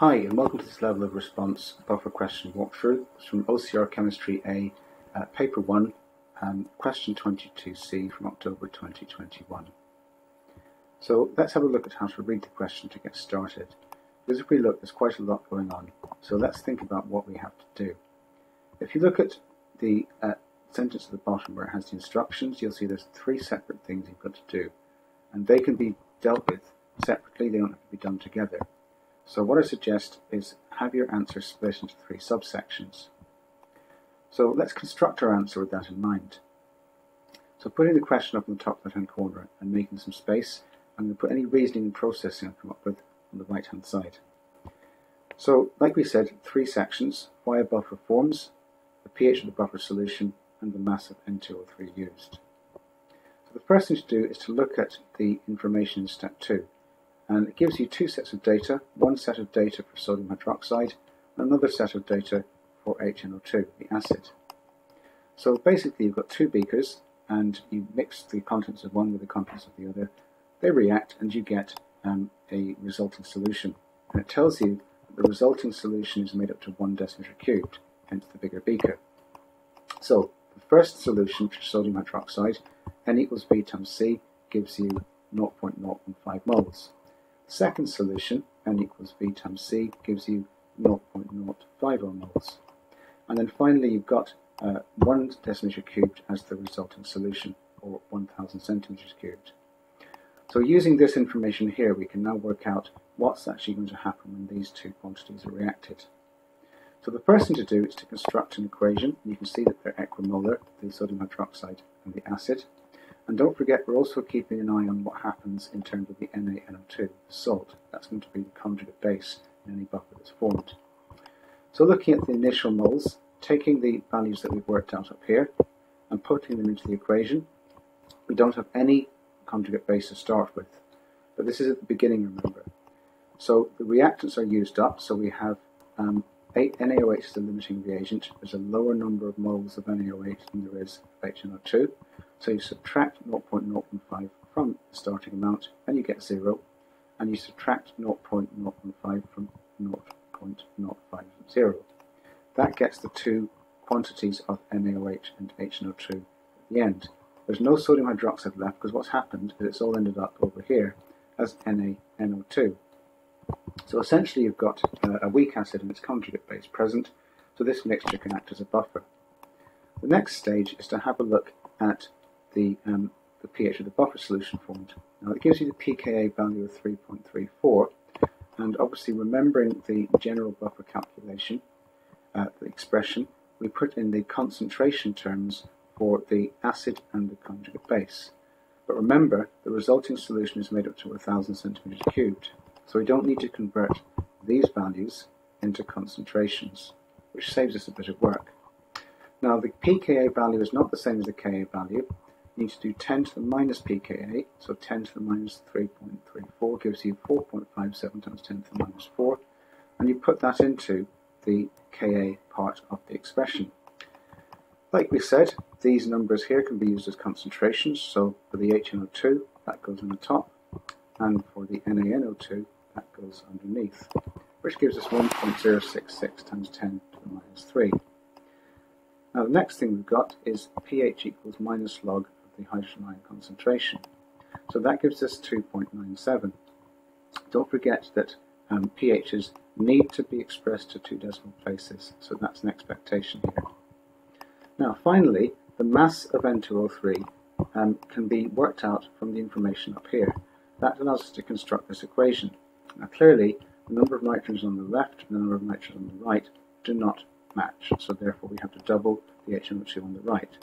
Hi and welcome to this level of response buffer question walkthrough. It's from OCR Chemistry A, uh, paper 1, um, question 22C from October 2021. So let's have a look at how to read the question to get started. Because if we look, there's quite a lot going on. So let's think about what we have to do. If you look at the uh, sentence at the bottom where it has the instructions, you'll see there's three separate things you've got to do. And they can be dealt with separately, they don't have to be done together. So what I suggest is have your answer split into three subsections. So let's construct our answer with that in mind. So putting the question up in the top left hand corner and making some space, I'm going to put any reasoning and processing I've come up with on the right hand side. So like we said, three sections, why a buffer forms, the pH of the buffer solution, and the mass of N2O3 used. So the first thing to do is to look at the information in step 2 and it gives you two sets of data, one set of data for sodium hydroxide and another set of data for HNO2, the acid. So basically you've got two beakers and you mix the contents of one with the contents of the other, they react and you get um, a resulting solution. And it tells you that the resulting solution is made up to one decimeter cubed, hence the bigger beaker. So the first solution for sodium hydroxide, N equals V times C, gives you 0.015 moles. Second solution, n equals v times c, gives you 0.050 moles. And then finally you've got uh, 1 decimeter cubed as the resulting solution, or 1000 centimeters cubed. So using this information here, we can now work out what's actually going to happen when these two quantities are reacted. So the first thing to do is to construct an equation. You can see that they're equimolar, the sodium hydroxide and the acid. And don't forget, we're also keeping an eye on what happens in terms of the NaNO2, the salt. That's going to be the conjugate base in any buffer that's formed. So looking at the initial moles, taking the values that we've worked out up here and putting them into the equation, we don't have any conjugate base to start with. But this is at the beginning, remember. So the reactants are used up, so we have um, 8 NaOH is the limiting reagent. There's a lower number of moles of NaOH than there is of HNO2. So you subtract 0.015 from the starting amount and you get 0 and you subtract 0.015 from 0.050. That gets the two quantities of NaOH and HNO2 at the end. There's no sodium hydroxide left because what's happened is it's all ended up over here as NaNO2. So essentially you've got uh, a weak acid and its conjugate base present, so this mixture can act as a buffer. The next stage is to have a look at the, um, the pH of the buffer solution formed. Now it gives you the pKa value of 3.34 and obviously remembering the general buffer calculation, uh, the expression, we put in the concentration terms for the acid and the conjugate base. But remember, the resulting solution is made up to 1000 centimeters cubed, so we don't need to convert these values into concentrations, which saves us a bit of work. Now the pKa value is not the same as the Ka value, You need to do 10 to the minus pKa, so 10 to the minus 3.34 gives you 4.57 times 10 to the minus 4, and you put that into the Ka part of the expression. Like we said, these numbers here can be used as concentrations, so for the HNO2, that goes on the top, and for the NaNO2, that goes underneath, which gives us 1.066 times 10 to the minus 3. Now the next thing we've got is pH equals minus log of the hydrogen ion concentration. So that gives us 2.97. Don't forget that um, pHs need to be expressed to two decimal places, so that's an expectation here. Now finally, the mass of N2O3 um, can be worked out from the information up here. That allows us to construct this equation. Now clearly, the number of nitrogens on the left and the number of nitrogens on the right do not match, so therefore we have to double the HNO2 on the right.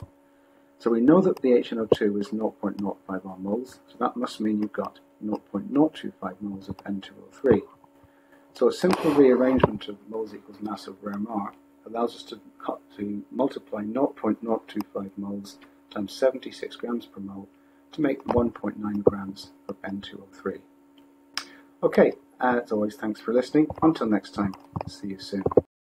So we know that the HNO2 is 0.05 moles, so that must mean you've got 0.025 moles of N2O3. So a simple rearrangement of moles equals mass over MR allows us to, cut, to multiply 0.025 moles times 76 grams per mole to make 1.9 grams of N2O3. Okay, as always, thanks for listening. Until next time, see you soon.